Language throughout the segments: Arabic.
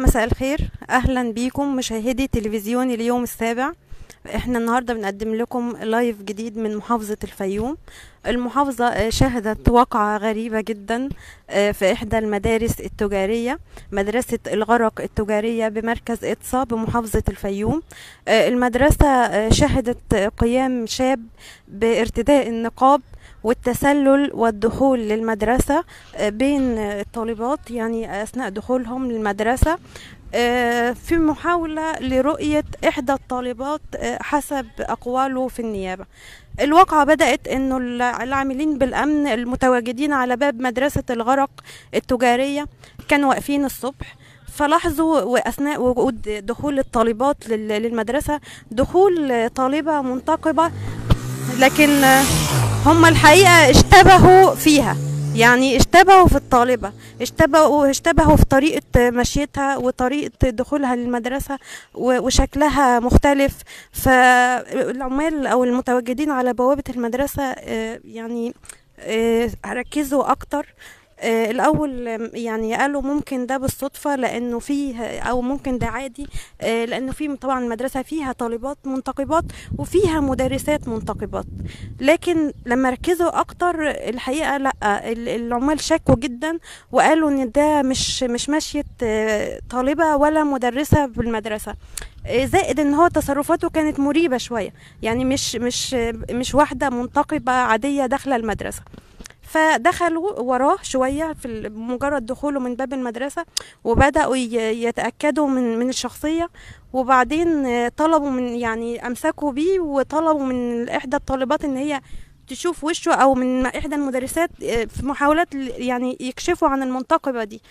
مساء الخير. أهلا بيكم مشاهدي تلفزيون اليوم السابع. إحنا النهارده بنقدم لكم لايف جديد من محافظة الفيوم. المحافظة آه، شهدت واقعة غريبة جدا آه، في إحدى المدارس التجارية مدرسة الغرق التجارية بمركز إطسا بمحافظة الفيوم. آه، المدرسة آه، شهدت قيام شاب بارتداء النقاب والتسلل والدخول للمدرسة آه، بين الطالبات يعني أثناء دخولهم للمدرسة آه، في محاولة لرؤية إحدى الطالبات آه، حسب أقواله في النيابة. الواقعة بدأت أنه العاملين بالأمن المتواجدين على باب مدرسة الغرق التجارية كانوا واقفين الصبح فلاحظوا وأثناء وجود دخول الطالبات لل- للمدرسة دخول طالبة منتقبة لكن هم الحقيقة اشتبهوا فيها. يعني اشتبهوا في الطالبة. اشتبهوا اشتبهوا في طريقة مشيتها وطريقة دخولها للمدرسة وشكلها مختلف. فالعمال أو المتواجدين على بوابة المدرسة آه، يعني آه، ركزوا أكتر. آه، الأول آم، يعني قالوا ممكن ده بالصدفة لأنه فيه أو ممكن ده عادي آه، لأنه في طبعا المدرسة فيها طالبات منتقبات وفيها مدرسات منتقبات. لكن لما ركزوا أكتر الحقيقة لأ ال- العمال شكوا جدا وقالوا إن ده مش مش ماشيه آه، طالبة ولا مدرسة بالمدرسة. زائد إن هو تصرفاته كانت مريبة شوية. يعني مش مش مش واحدة منتقبة عادية داخلة المدرسة. فدخلوا وراه شوية في مجرد دخوله من باب المدرسة وبدأوا يتأكدوا من من الشخصية وبعدين طلبوا من يعني أمسكوا بيه وطلبوا من إحدى الطالبات إن هي تشوف وشه أو من إحدى المدرسات آه، في محاولات يعني يكشفوا عن المنتقبة دي.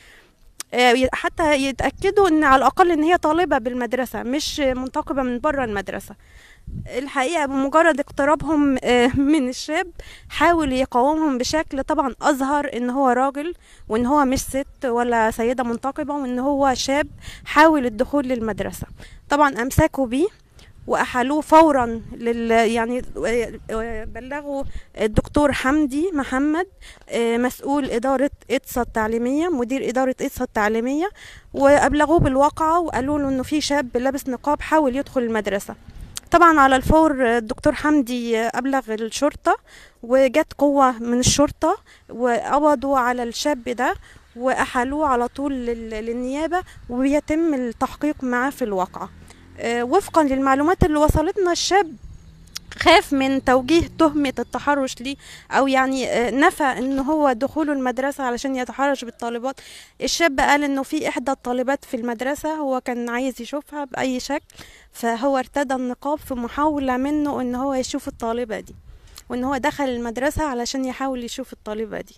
حتى يتأكدوا إن على الأقل إن هي طالبة بالمدرسة مش منتقبة من بره المدرسة. الحقيقة بمجرد اقترابهم آه، من الشاب حاول يقاومهم بشكل طبعا اظهر إن هو راجل وإن هو مش ست ولا سيدة منتقبة وإن هو شاب حاول الدخول للمدرسة. طبعا أمسكوا بيه. واحالوه فورا لل يعني بلغوا الدكتور حمدي محمد آه، مسؤول إدارة اطسا التعليمية مدير إدارة اطسا التعليمية وأبلغوه بالواقعة وقالوا له إنه في شاب لابس نقاب حاول يدخل المدرسة. طبعا على الفور الدكتور حمدي أبلغ الشرطة وجت قوة من الشرطة وقبضوا على الشاب ده واحالوه على طول لل- للنيابة ويتم التحقيق معاه في الواقعة. آه، وفقا للمعلومات اللي وصلتنا الشاب خاف من توجيه تهمة التحرش ليه أو يعني آه، نفى إن هو دخوله المدرسة علشان يتحرش بالطالبات. الشاب قال إنه في إحدى الطالبات في المدرسة هو كان عايز يشوفها بأي شكل فهو ارتدى النقاب في محاولة منه إن هو يشوف الطالبة دي وإن هو دخل المدرسة علشان يحاول يشوف الطالبة دي.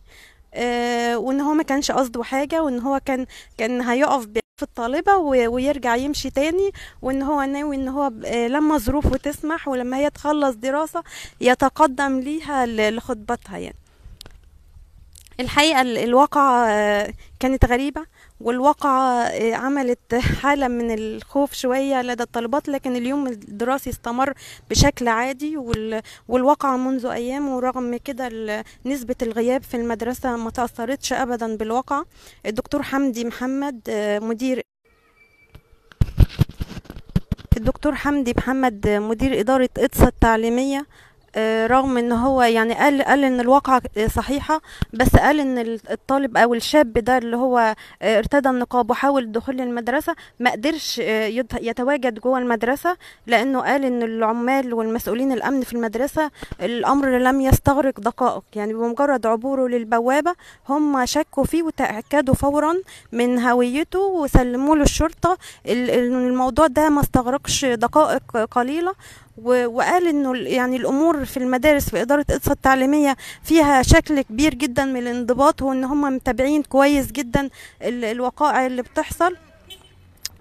آه وإن هو ما كانش قصده حاجة وإن هو كان كان هيقف في الطالبة ويرجع يمشي تاني وإن هو ناوي إن هو آه لما ظروفه تسمح ولما هي تخلص دراسة يتقدم ليها لخطبتها يعني. الحقيقة ال- الواقعة آه، كانت غريبة. والواقعة آه، عملت حالة من الخوف شوية لدى الطالبات لكن اليوم الدراسي استمر بشكل عادي وال- والواقعة منذ أيام ورغم كده نسبة الغياب في المدرسة ما تأثرتش أبدا بالواقعة الدكتور حمدي محمد آه، مدير الدكتور حمدي محمد مدير إدارة إطسا التعليمية آه، رغم إن هو يعني قال قال إن الواقعة صحيحة بس قال إن الطالب أو الشاب ده اللي هو آه، ارتدى النقاب وحاول الدخول للمدرسة ما قدرش آه، يت- يتواجد جوه المدرسة لأنه قال إن العمال والمسؤولين الأمن في المدرسة الأمر لم يستغرق دقائق. يعني بمجرد عبوره للبوابة هم شكوا فيه وتأكدوا فورا من هويته وسلموه للشرطة ال- ال- الموضوع ده ما استغرقش دقائق قليلة. وقال إنه يعني الأمور في المدارس في إدارة اقصى التعليميه فيها شكل كبير جدا من الانضباط وإن هم متابعين كويس جدا ال- الوقائع اللي بتحصل.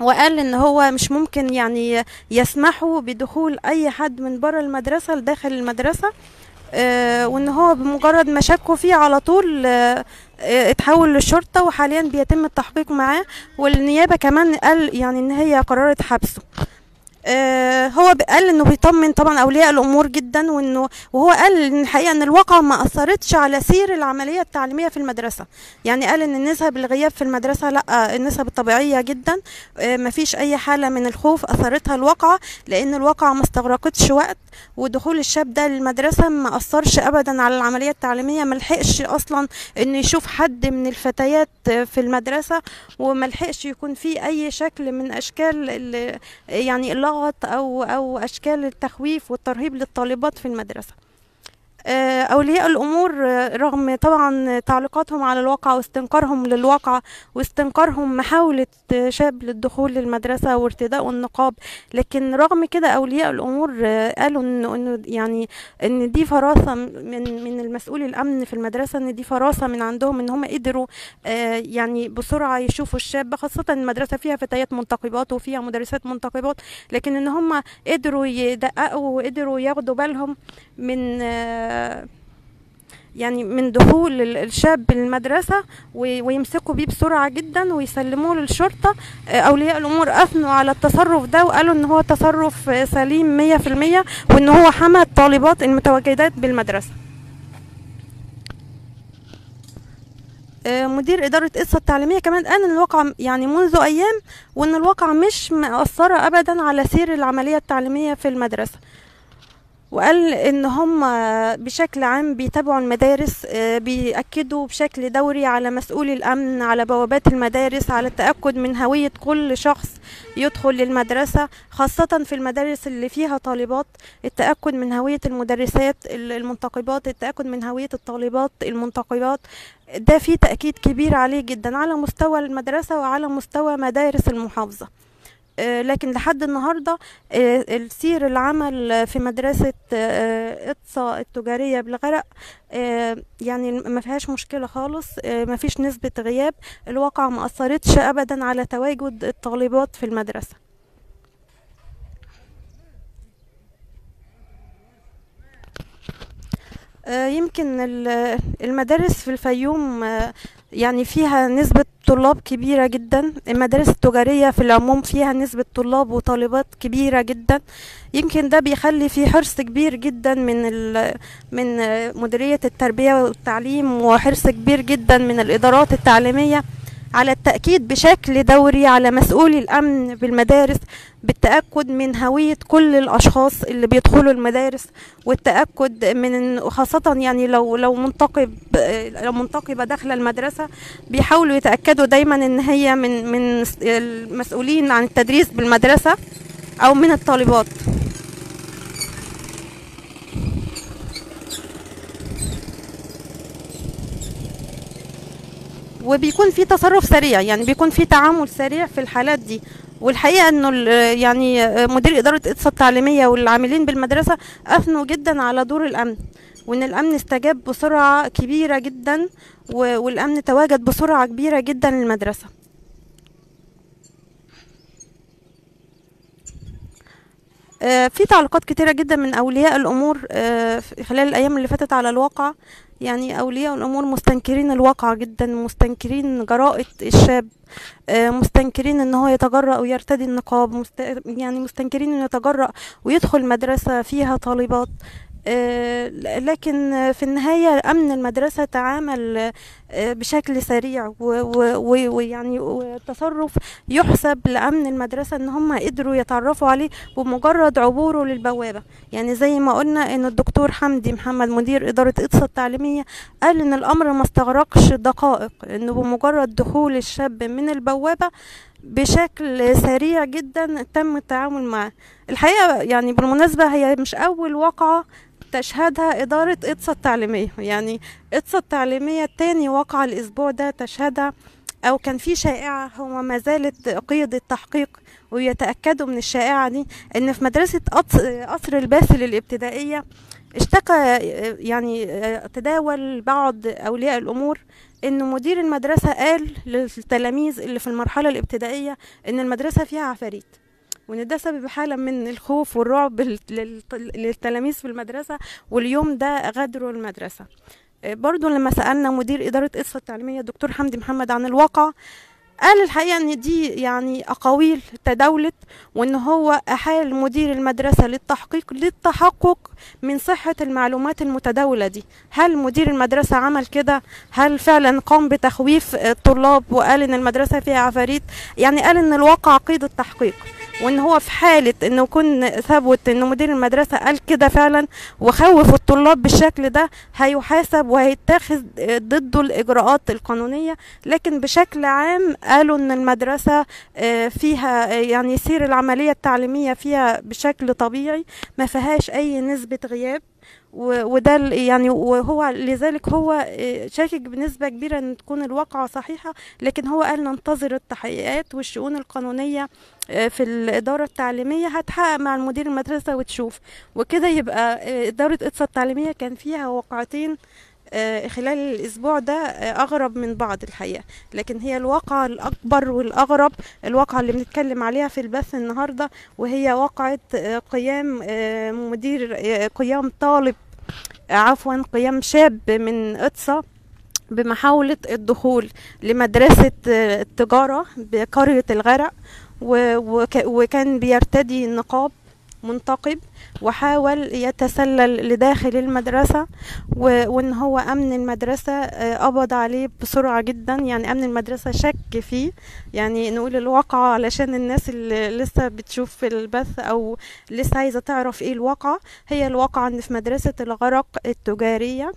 وقال إن هو مش ممكن يعني يسمحوا بدخول أي حد من بره المدرسة لداخل المدرسة آه، وإن هو بمجرد ما شكوا فيه على طول آه، آه، اتحول للشرطة وحاليا بيتم التحقيق معاه. والنيابة كمان قال يعني إن هي قررت حبسه. هو ب- قال إنه بيطمن طبعا أولياء الأمور جدا وإنه وهو قال إن الحقيقة إن الواقعة ما أثرتش على سير العملية التعليمية في المدرسة. يعني قال إن نسب الغياب في المدرسة لأ النسب الطبيعية جدا. ما فيش أي حالة من الخوف أثرتها الواقعة لأن الواقعة ما استغرقتش وقت ودخول الشاب ده للمدرسة ما أثرش ابدا على العملية التعليمية. ما لحقش أصلا إنه يشوف حد من الفتيات في المدرسة وما لحقش يكون في أي شكل من أشكال ال- يعني اللغط أو أو أشكال التخويف والترهيب للطالبات في المدرسة. آه، أولياء الأمور آه، رغم طبعا تعليقاتهم على الواقع واستنكارهم للواقع واستنكارهم محاولة آه، شاب للدخول للمدرسة وارتداء النقاب لكن رغم كده أولياء الأمور آه، قالوا إنه يعني إن دي فراسة من من المسؤول الأمن في المدرسة إن دي فراسة من عندهم إن هم قدروا يعني بسرعة يشوفوا الشاب خاصة المدرسة فيها فتيات منتقبات وفيها مدرسات منتقبات لكن إن هم قدروا يدققوا وقدروا ياخدوا بالهم من يعني من دخول ال- الشاب المدرسة ويمسكوا بيه بسرعة جدا ويسلموه للشرطة. آه، أولياء الأمور أثنوا على التصرف ده وقالوا إن هو تصرف آه، سليم مية في المية وإن هو حمى الطالبات المتواجدات بالمدرسة. آه، مدير إدارة قصة التعليمية كمان قال إن الواقع يعني منذ أيام وإن الواقع مش مأثرة أبدا على سير العملية التعليمية في المدرسة. وقال إن هم بشكل عام بيتابعوا المدارس آه، بيأكدوا بشكل دوري على مسؤولي الأمن على بوابات المدارس على التأكد من هوية كل شخص يدخل للمدرسة خاصة في المدارس اللي فيها طالبات التأكد من هوية المدرسات المنتقبات التأكد من هوية الطالبات المنتقبات. ده فيه تأكيد كبير عليه جدا على مستوى المدرسة وعلى مستوى مدارس المحافظة. لكن لحد النهارده آه، السير العمل في مدرسة آه، إقصى التجارية بالغرق آه، يعني ما فيهاش مشكلة خالص آه، ما فيش نسبة غياب الواقع ما أثرتش أبدا على تواجد الطالبات في المدرسة. آه، يمكن ال- المدارس في الفيوم آه، يعني فيها نسبة طلاب كبيرة جدا. المدارس التجارية في العموم فيها نسبة طلاب وطالبات كبيرة جدا. يمكن ده بيخلي في حرص كبير جدا من من مديرية التربية والتعليم وحرص كبير جدا من الإدارات التعليمية. على التأكيد بشكل دوري على مسؤولي الأمن بالمدارس بالتأكد من هوية كل الأشخاص اللي بيدخلوا المدارس والتأكد من خاصة يعني لو لو منتقب لو منتقبة داخلة المدرسة بيحاولوا يتأكدوا دايما إن هي من من المسؤولين عن التدريس بالمدرسة أو من الطالبات. وبيكون في تصرف سريع يعني بيكون في تعامل سريع في الحالات دي. والحقيقة إنه يعني مدير إدارة اقصى التعليميه والعاملين بالمدرسة أثنوا جدا على دور الأمن وإن الأمن استجاب بسرعة كبيرة جدا والأمن تواجد بسرعة كبيرة جدا للمدرسة. في تعليقات كتيرة جدا من أولياء الأمور آه، خلال الأيام اللي فاتت على الواقع. يعني أولياء الأمور مستنكرين الواقع جدا مستنكرين جراءة الشاب آه، مستنكرين إن هو يتجرأ ويرتدي النقاب مست... يعني مستنكرين إنه يتجرأ ويدخل مدرسة فيها طالبات. آه، لكن في النهاية أمن المدرسة تعامل آه، بشكل سريع ويعني وتصرف يحسب لأمن المدرسة إن هم قدروا يتعرفوا عليه بمجرد عبوره للبوابة. يعني زي ما قلنا إن الدكتور حمدي محمد مدير إدارة إقصى التعليمية قال إن الأمر ما استغرقش دقائق إنه بمجرد دخول الشاب من البوابة بشكل سريع جدا تم التعامل معه الحقيقة يعني بالمناسبة هي مش أول واقعة تشهدها إدارة إقصى التعليمية. يعني إقصى التعليمية تاني واقعة الأسبوع ده تشهدها أو كان في شائعة هو ما زالت قيد التحقيق ويتأكدوا من الشائعة دي إن في مدرسة قص- قصر الباسل الابتدائية اشتكى يعني تداول بعض أولياء الأمور إن مدير المدرسة قال للتلاميذ اللي في المرحلة الابتدائية إن المدرسة فيها عفاريت. وإن ده سبب حالة من الخوف والرعب لل- لل- للتلاميذ في المدرسة واليوم ده غادروا المدرسة. آه، برضو لما سألنا مدير إدارة قصه التعليمية الدكتور حمدي محمد عن الواقع قال الحقيقة إن دي يعني أقاويل تداولت وإن هو أحال مدير المدرسة للتحقيق للتحقق من صحة المعلومات المتداولة دي. هل مدير المدرسة عمل كده؟ هل فعلا قام بتخويف الطلاب وقال إن المدرسة فيها عفاريت؟ يعني قال إن الواقع قيد التحقيق وإن هو في حالة انه يكون ثبت إن مدير المدرسة قال كده فعلا وخوف الطلاب بالشكل ده هيحاسب وهيتخذ ضده الإجراءات القانونية. لكن بشكل عام قالوا إن المدرسة آه، فيها آه، يعني يصير العملية التعليمية فيها بشكل طبيعي ما فيهاش أي نسبة غياب. وده يعني وهو لذلك هو آه، شاكك بنسبة كبيرة إن تكون الواقعة صحيحة لكن هو قال ننتظر التحقيقات والشؤون القانونية آه، في الإدارة التعليمية هتحقق مع المدير المدرسة وتشوف. وكده يبقى إدارة إدفا التعليمية كان فيها واقعتين خلال الأسبوع ده آه، أغرب من بعض الحقيقة. لكن هي الواقعة الأكبر والأغرب الواقعة اللي بنتكلم عليها في البث النهاردة وهي واقعة آه، قيام آه، مدير آه، قيام طالب آه، عفوا قيام شاب من إقصى بمحاولة الدخول لمدرسة آه، التجارة بقرية الغرق وكان بيرتدي نقاب منتقب. وحاول يتسلل لداخل المدرسة و- وإن هو أمن المدرسة آه، قبض عليه بسرعة جدا. يعني أمن المدرسة شك فيه. يعني نقول الواقعة علشان الناس اللي لسه بتشوف البث أو لسه عايزة تعرف إيه الواقعة هي الواقعة ان في مدرسة الغرق التجارية.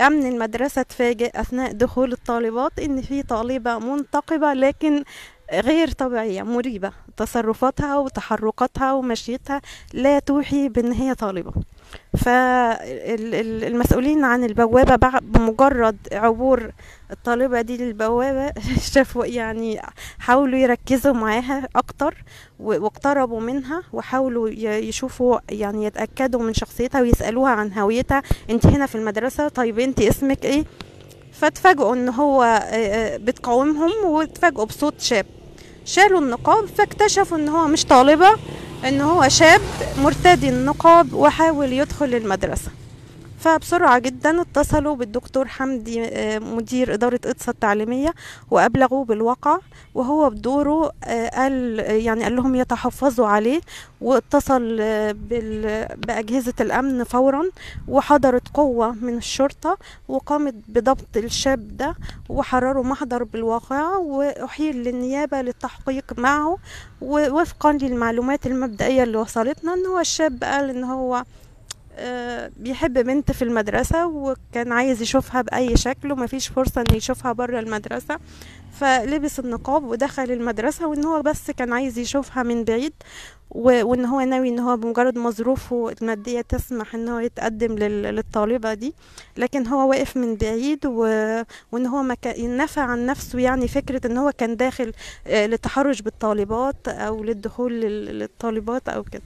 أمن المدرسة اتفاجئ أثناء دخول الطالبات إن في طالبة منتقبة لكن غير طبيعية مريبة. تصرفاتها وتحركاتها ومشيتها لا توحي بأن هي طالبة. فالمسؤولين عن البوابة بمجرد عبور الطالبة دي للبوابة شافوا يعني حاولوا يركزوا معاها أكتر واقتربوا منها وحاولوا يشوفوا يعني يتأكدوا من شخصيتها ويسألوها عن هويتها. أنت هنا في المدرسة طيب أنت اسمك إيه؟ فاتفاجئوا إن هو بتقاومهم واتفاجئوا بصوت شاب. شالوا النقاب فاكتشفوا إن هو مش طالبة إن هو شاب مرتدي النقاب وحاول يدخل المدرسة. فبسرعة جدا اتصلوا بالدكتور حمدي آه، مدير إدارة إقصى التعليمية وأبلغوه بالواقع وهو بدوره آه، قال يعني قال لهم يتحفظوا عليه واتصل آه، بأجهزة الأمن فورا وحضرت قوة من الشرطة وقامت بضبط الشاب ده وحرروا محضر بالواقعة وأحيل للنيابة للتحقيق معه ووفقا للمعلومات المبدئية اللي وصلتنا إن هو الشاب قال إن هو بيحب بنت في المدرسة وكان عايز يشوفها بأي شكل ومفيش فرصة إنه يشوفها بره المدرسة. فلبس النقاب ودخل المدرسة وإن هو بس كان عايز يشوفها من بعيد و- وإن هو ناوي إن هو بمجرد ما ظروفه المادية تسمح إن هو يتقدم لل- للطالبة دي. لكن هو واقف من بعيد و... وإن هو ما نفى عن نفسه يعني فكرة إن هو كان داخل آه، للتحرش بالطالبات أو للدخول لل- للطالبات أو كده.